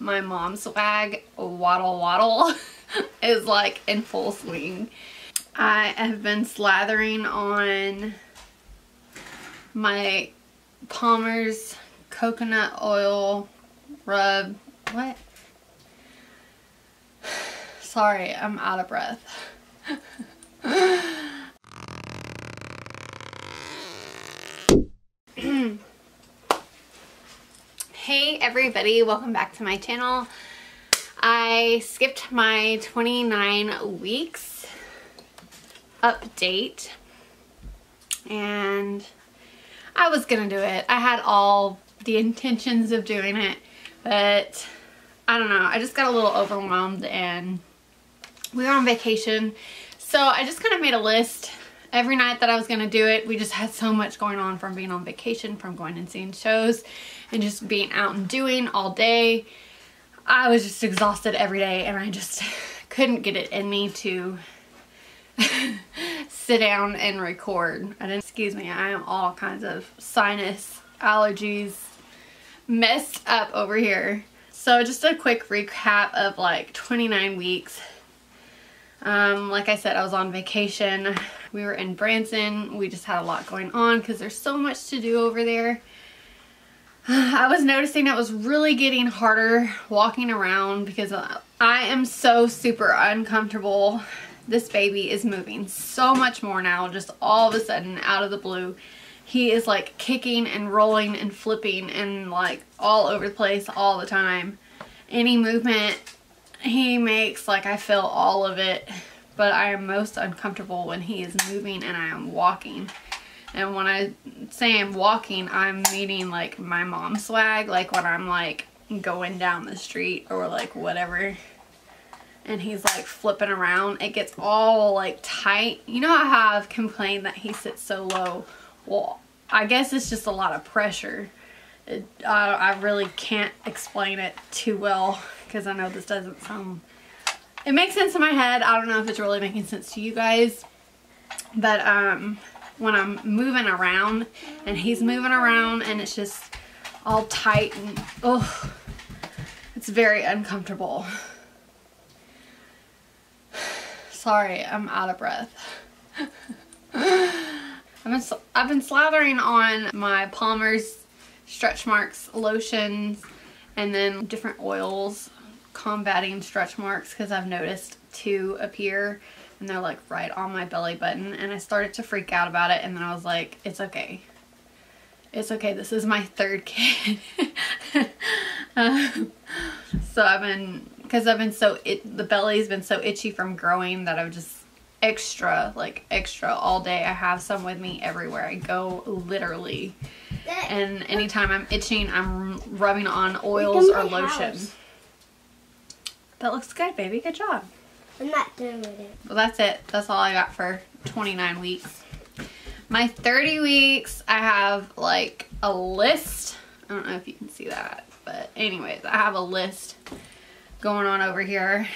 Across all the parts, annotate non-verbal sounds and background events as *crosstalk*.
My mom swag, waddle waddle, *laughs* is like in full swing. I have been slathering on my Palmer's coconut oil rub. What? *sighs* Sorry, I'm out of breath. *laughs* hey everybody, welcome back to my channel. I skipped my 29 weeks update and I was gonna do it. I had all the intentions of doing it, but I don't know. I just got a little overwhelmed and we were on vacation. So I just kind of made a list every night that I was going to do it. We just had so much going on from being on vacation, from going and seeing shows, and just being out and doing all day. I was just exhausted every day and I just *laughs* couldn't get it in me to *laughs* sit down and record. Didn't, excuse me, I am all kinds of sinus allergies messed up over here. So just a quick recap of like 29 weeks. Um, like I said, I was on vacation. We were in Branson. We just had a lot going on because there's so much to do over there. *sighs* I was noticing it was really getting harder walking around because I am so super uncomfortable. This baby is moving so much more now, just all of a sudden out of the blue. He is like kicking and rolling and flipping and like all over the place all the time. Any movement he makes like I feel all of it but I am most uncomfortable when he is moving and I am walking. And when I say I'm walking I'm meaning like my mom swag like when I'm like going down the street or like whatever. And he's like flipping around. It gets all like tight. You know how I've complained that he sits so low? Well I guess it's just a lot of pressure. It, I, I really can't explain it too well because I know this doesn't sound it makes sense in my head. I don't know if it's really making sense to you guys but um when I'm moving around and he's moving around and it's just all tight and oh it's very uncomfortable. Sorry I'm out of breath. *laughs* I've been, I've been slathering on my Palmer's stretch marks lotions and then different oils combating stretch marks because I've noticed two appear and they're like right on my belly button and I started to freak out about it and then I was like it's okay. It's okay. This is my third *laughs* kid. Um, so I've been because I've been so it the belly's been so itchy from growing that I've just extra like extra all day. I have some with me everywhere. I go literally. And anytime I'm itching I'm rubbing on oils or lotion house. That looks good baby. Good job. I'm not doing it. Well that's it. That's all I got for 29 weeks. My 30 weeks I have like a list. I don't know if you can see that but anyways I have a list going on over here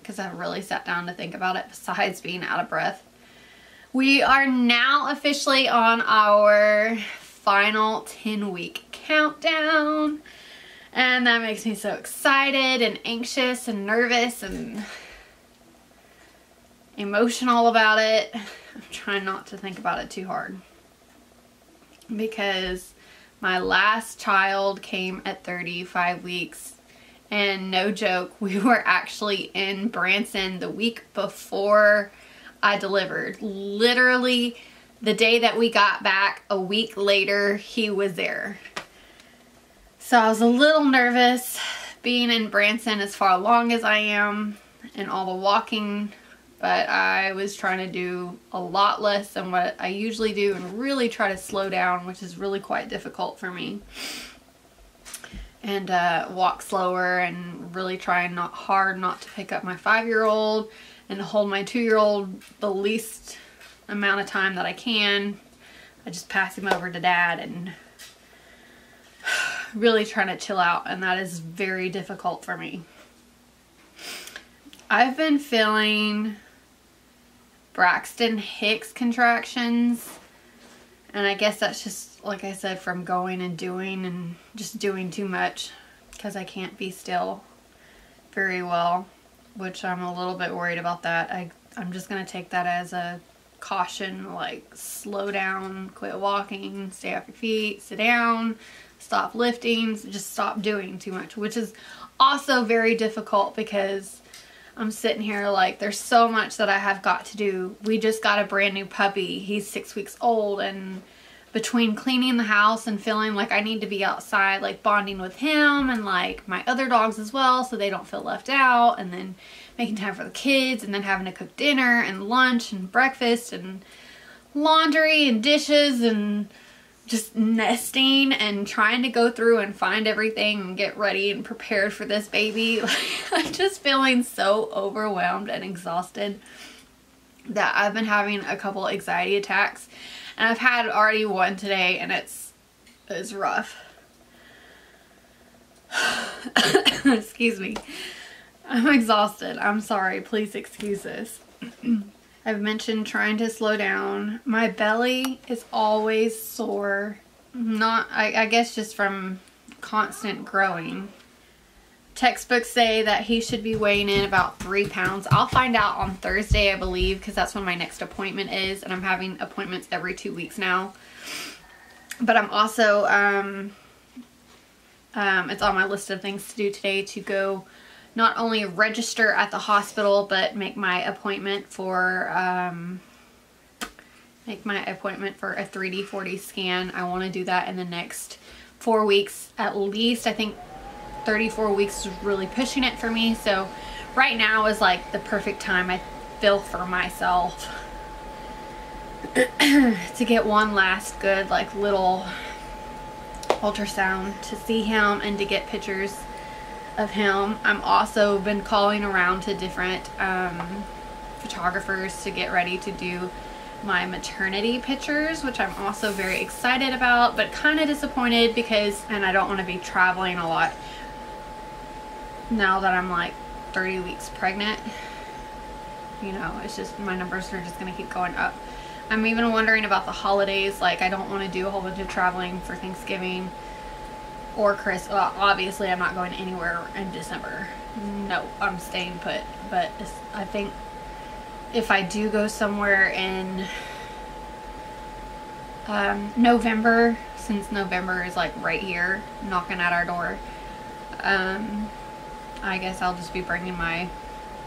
because I really sat down to think about it besides being out of breath. We are now officially on our final 10 week countdown and that makes me so excited and anxious and nervous and emotional about it. I'm trying not to think about it too hard because my last child came at 35 weeks and no joke, *laughs* we were actually in Branson the week before I delivered. Literally the day that we got back, a week later, he was there. So I was a little nervous being in Branson as far along as I am and all the walking, but I was trying to do a lot less than what I usually do and really try to slow down, which is really quite difficult for me and uh, walk slower and really try not hard not to pick up my five-year-old and hold my two-year-old the least amount of time that I can. I just pass him over to dad and really trying to chill out and that is very difficult for me. I've been feeling Braxton Hicks contractions and I guess that's just like I said from going and doing and just doing too much because I can't be still very well, which I'm a little bit worried about that. I, I'm just going to take that as a caution, like slow down, quit walking, stay off your feet, sit down, stop lifting, just stop doing too much, which is also very difficult because I'm sitting here like there's so much that I have got to do. We just got a brand new puppy. He's six weeks old and between cleaning the house and feeling like I need to be outside like bonding with him and like my other dogs as well so they don't feel left out and then making time for the kids and then having to cook dinner and lunch and breakfast and laundry and dishes and just nesting and trying to go through and find everything and get ready and prepared for this baby. *laughs* I'm just feeling so overwhelmed and exhausted that I've been having a couple anxiety attacks and I've had already one today and it's it's rough. *coughs* Excuse me. I'm exhausted. I'm sorry. Please excuse this. *coughs* I've mentioned trying to slow down. My belly is always sore. Not, I, I guess just from constant growing. Textbooks say that he should be weighing in about three pounds. I'll find out on Thursday, I believe, because that's when my next appointment is. And I'm having appointments every two weeks now. But I'm also, um, um, it's on my list of things to do today to go not only register at the hospital but make my appointment for um, make my appointment for a 3D 4D scan. I want to do that in the next four weeks at least. I think 34 weeks is really pushing it for me. So right now is like the perfect time I feel for myself *clears throat* to get one last good like little ultrasound to see him and to get pictures of him. I'm also been calling around to different um, photographers to get ready to do my maternity pictures, which I'm also very excited about, but kind of disappointed because, and I don't want to be traveling a lot now that I'm like 30 weeks pregnant. You know, it's just, my numbers are just going to keep going up. I'm even wondering about the holidays. Like, I don't want to do a whole bunch of traveling for Thanksgiving or Chris. Well, obviously, I'm not going anywhere in December. No, I'm staying put. But I think if I do go somewhere in um, November, since November is like right here, knocking at our door, um, I guess I'll just be bringing my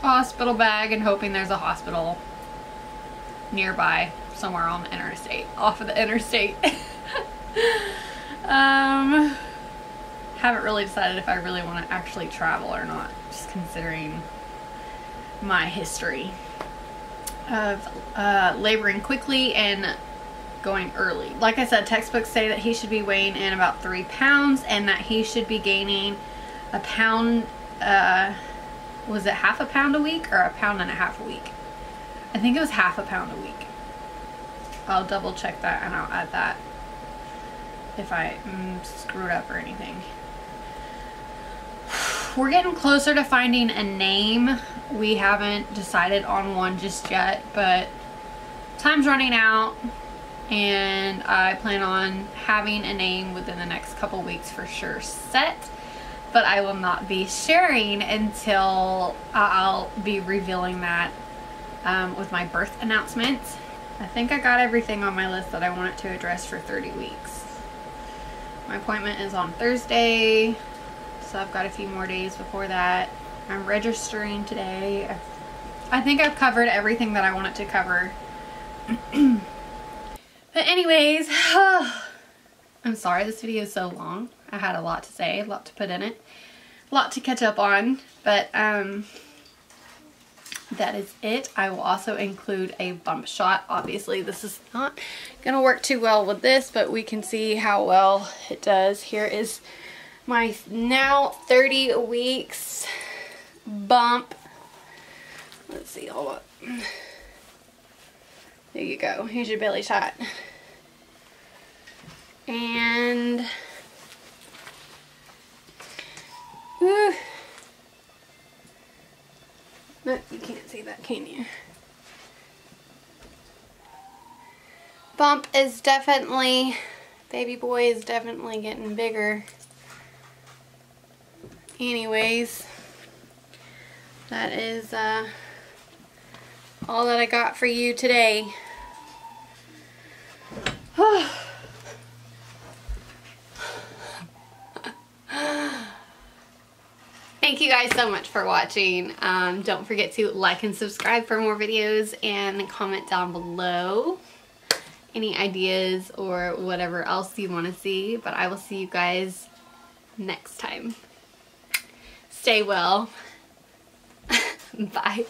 hospital bag and hoping there's a hospital nearby somewhere on the interstate, off of the interstate. *laughs* um, haven't really decided if I really want to actually travel or not, just considering my history of uh, laboring quickly and going early. Like I said, textbooks say that he should be weighing in about three pounds and that he should be gaining a pound, uh, was it half a pound a week or a pound and a half a week? I think it was half a pound a week. I'll double check that and I'll add that if I mm, screwed up or anything. We're getting closer to finding a name. We haven't decided on one just yet, but time's running out and I plan on having a name within the next couple weeks for sure set but I will not be sharing until I'll be revealing that um, with my birth announcement. I think I got everything on my list that I wanted to address for 30 weeks. My appointment is on Thursday. So I've got a few more days before that. I'm registering today. I think I've covered everything that I wanted to cover. *clears throat* but anyways, *sighs* I'm sorry this video is so long. I had a lot to say, a lot to put in it, a lot to catch up on, but um, that is it. I will also include a bump shot. Obviously, this is not going to work too well with this, but we can see how well it does. Here is my now 30 weeks bump. Let's see, hold up. There you go. Here's your belly shot. And whew. No, you can't see that, can you? Bump is definitely, baby boy is definitely getting bigger. anyways, that is uh, all that I got for you today. *sighs* Thank you guys so much for watching. Um, don't forget to like and subscribe for more videos and comment down below any ideas or whatever else you want to see. But I will see you guys next time. Stay well. *laughs* Bye.